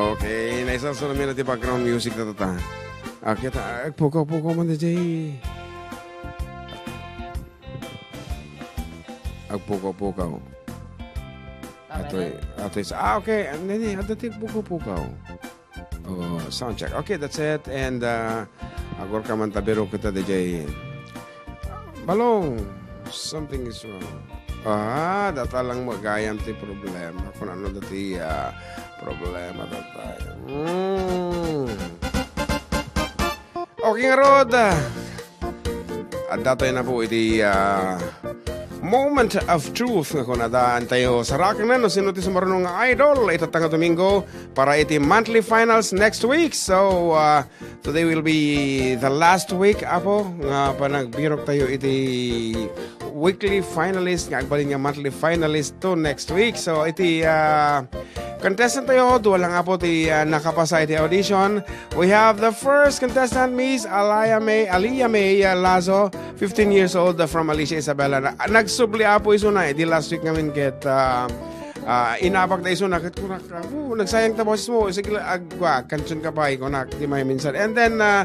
Okay, naisa sa namin natin background music na tata. Ah, kita, pukaw-pukaw mo na jay. Agpukaw-pukaw. Atoy, atoy sa, ah, okay. Nini, ti pukaw-pukaw. Oh, sound check. Okay, that's it. And, uh, agor ka man tabiro kita DJ. Balong, something is wrong. Ah, data lang magayam ti problema. Kung ano dati uh, problema data. Mm. Okay nga Rod. At datoy na po iti uh, moment of truth nga kung nadaan tayo sa raking na no sinuti sa marunong nga idol ito tanga Domingo para iti monthly finals next week so uh, today will be the last week apo nga panagbirok tayo iti weekly finalist nga agbalin nga monthly finalist to next week so iti uh, Contestant tayo, duwa lang nga po ti uh, nakapasa iti audition. We have the first contestant, Miss Alaya May, Aliyah May uh, Lazo, 15 years old uh, from Alicia Isabela. Na, nagsubli apo iso na, iti last week namin get uh, uh, inabak na iso na, kat kunak, uh, nagsayang ta boses mo, sige agwa, kansyon ka pa, kunak, di may minsan. And then, uh,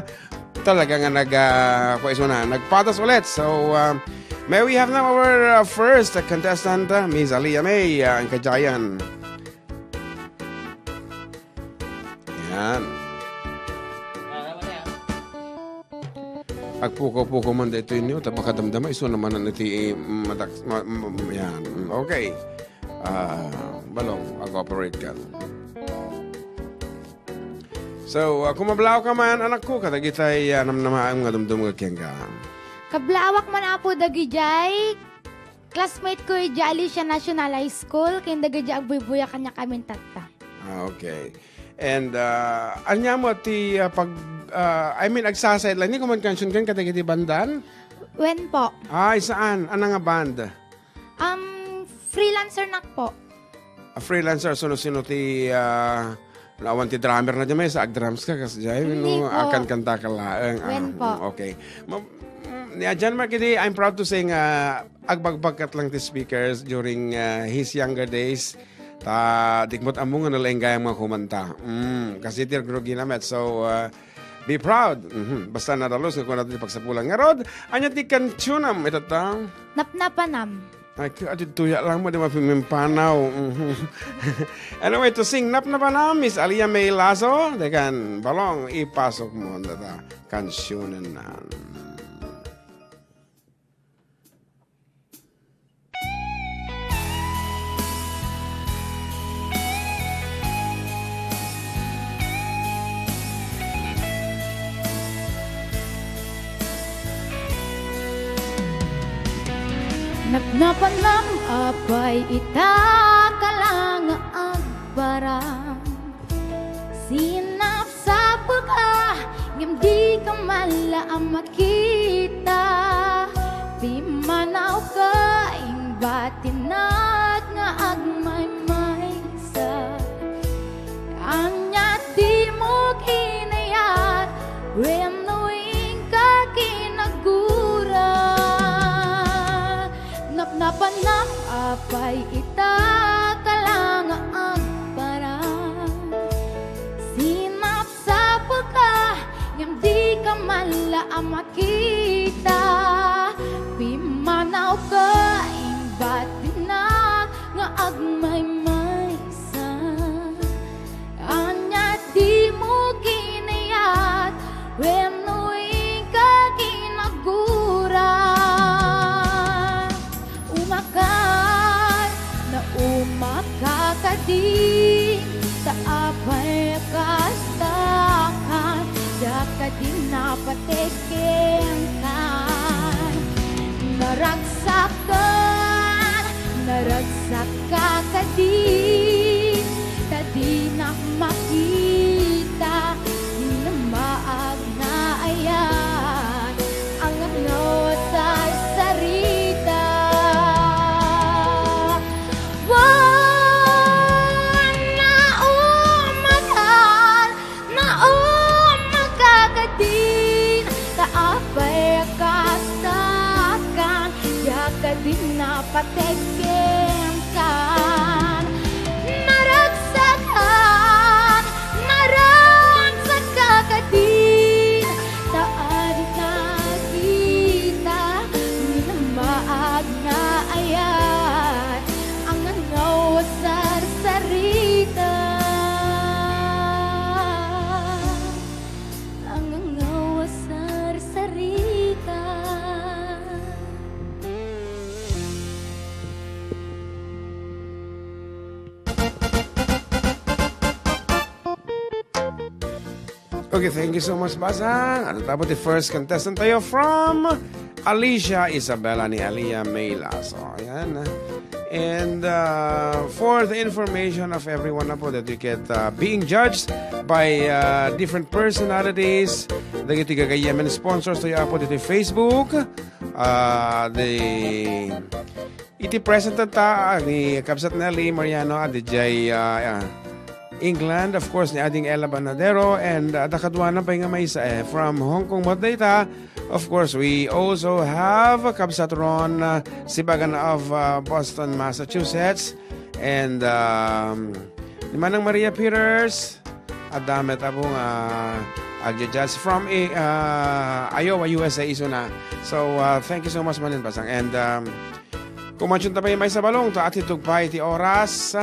talaga nga nag, uh, iso na, nagpatas ulit. So, uh, may we have now our uh, first contestant, uh, Miss Aliyah May, uh, ang kajayan. Agpuko-puko man dito inyo, tapakadamdama, iso naman na iti madak... Ma, ma, yan. Okay. Uh, balong, ag-operate ka. So, uh, kung mablaw ka man, anak ko, katagitay uh, namnamaang nga dumdum nga kiyang ka. Kablawak man apo dagi jay. Classmate ko jay Alicia National High School. Kaya dagi jay agbubuya kanya kami tata. Ah, okay. And uh, anya mo ti uh, pag uh, I mean agsaside lang ni kuman kansion kan katagiti bandan? When po? Ay saan? Ano nga band? Um, freelancer na po. A freelancer so no sino ti uh, Lawan ti drummer na dyan may sa ag-drums ka kasi dyan Hindi no, po. akan kanta ka laeng. When po? Okay. Ma- mm, Niya dyan Markidi, I'm proud to sing uh, agbagbagkat lang ti speakers during uh, his younger days. Ta dikmot among nga nalaing gayang mga kumanta. Mm, kasi tir grogi namet. So, uh, be proud. Mhm. Basta nadalos kung natin pagsapulang. Nga Rod, anya ti kantunam ito ta? Napnapanam. Ay, ati tuya lang mo, di mapimpanaw. Mhm. anyway, to sing nap na ba na, Miss Alia May Lazo? Dekan, balong, ipasok mo na ta. Kansyonan na. Nagnapanam apay ita kalang agbarang Sinap sa pagka ngem di ka mala ang makita. Pimanaw ka ing batinat apay ita kalang ang para Sinap sa pagka Ngam di ka mala ang makita. Pimanaw ka imbat na nga agmay-may patética. Okay, thank you so much, Basang. At tapos the first contestant tayo from Alicia Isabella ni Alia Mayla. So, ayan. And uh, for the information of everyone na po that you get uh, being judged by uh, different personalities, dagiti gagayaman sponsors tayo po dito Facebook. Uh, the iti present ta ni Kabsat Nelly Mariano at DJ uh, uh, England, of course, ni ading Ella Banadero and uh, dakadwana pa nga may isa eh, from Hong Kong Modeta. Of course, we also have Kabsatron uh, Sibagan of uh, Boston, Massachusetts and um, ni Manang Maria Peters at dami tabong uh, agjajudge from uh, Iowa, USA iso na. So, uh, thank you so much manin pasang. And um, kung mansyon tapay may sa balong, ta atitog pa iti oras.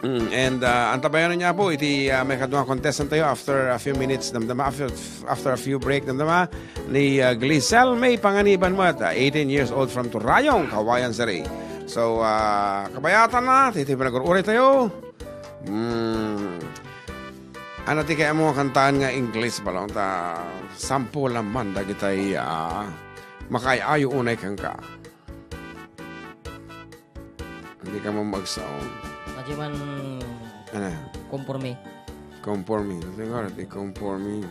Mm, and uh, ang tabayan niya po, iti uh, may kaduang contestant tayo after a few minutes, damdama, after, after a few break, damdama, ni uh, Glisel May Panganiban mo at uh, 18 years old from Turayong, Kawayan Sari. So, uh, kabayatan na, titipin na uri tayo. Mm, ano ti kaya mo kantaan nga English ba lang, ta sampo laman da kitay uh, makayayo unay kang ka. Hindi ka mo mag-sound. Kasi man Ano? komporme. Conforming. Siguro, di conforming.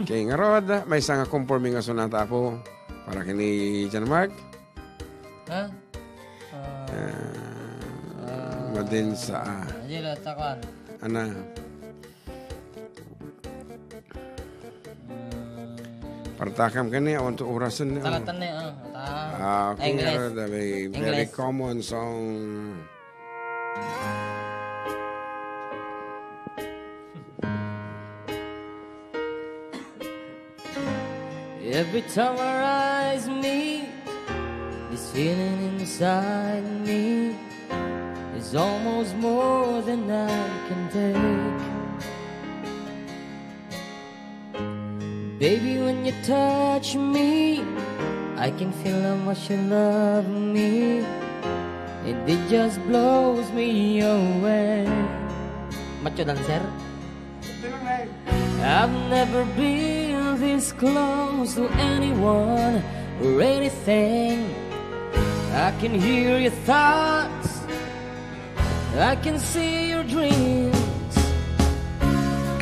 Okay, nga rod, may isang conforming nga sunata po para kini John Mark. Ha? Uh, Uh, madin sa, Aja lah takwan. ano, partakam ka niya, untuk orasan niya. Talatan na ah. Ah, okay, very, very common song. Every time our eyes meet, this feeling inside me is almost more than I can take. Baby, when you touch me, I can feel how much you love me, and it just blows me away. Macho dancer. I've never been this close to anyone or anything. I can hear your thoughts, I can see your dreams.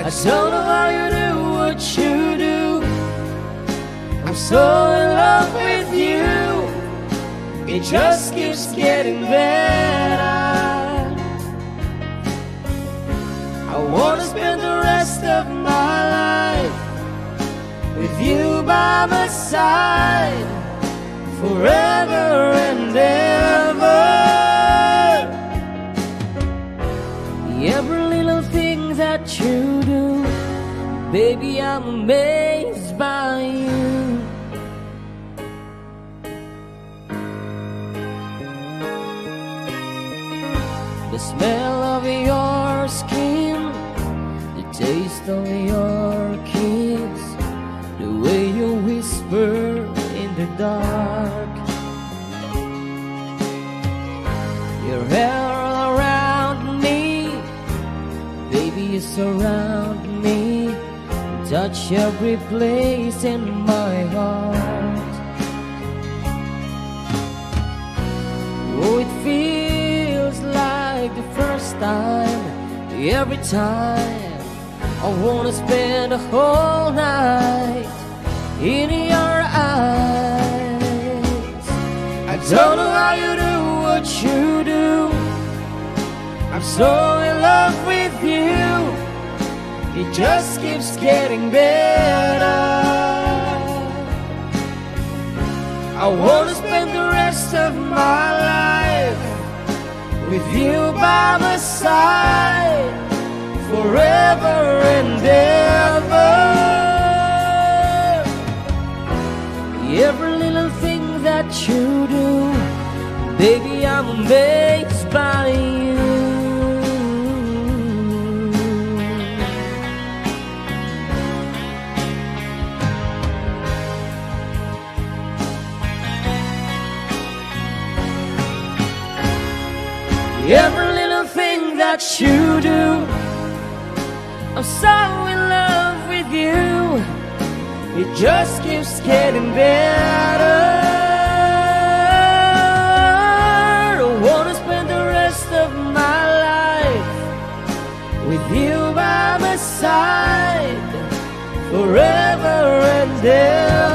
I don't know how you do what you do. I'm so in love with you. It just keeps getting better. I wanna spend the rest of my with you by my side forever and ever. Every little thing that you do, baby, I'm amazed by you. The smell of your skin, the taste of your kiss, the way you whisper in the dark. Your hair around me, baby, surround me, touch every place in my heart. Oh, it feels like the first time, every time. I wanna spend a whole night in your eyes. I don't know how you do what you do. I'm so in love with you. It just keeps getting better. I wanna spend the rest of my life with you by my side forever and ever. Every little thing that you do, baby, I'm amazed by you. Every little thing that you do, I'm so in love with you. It just keeps getting better. I wanna spend the rest of my life with you by my side forever and ever.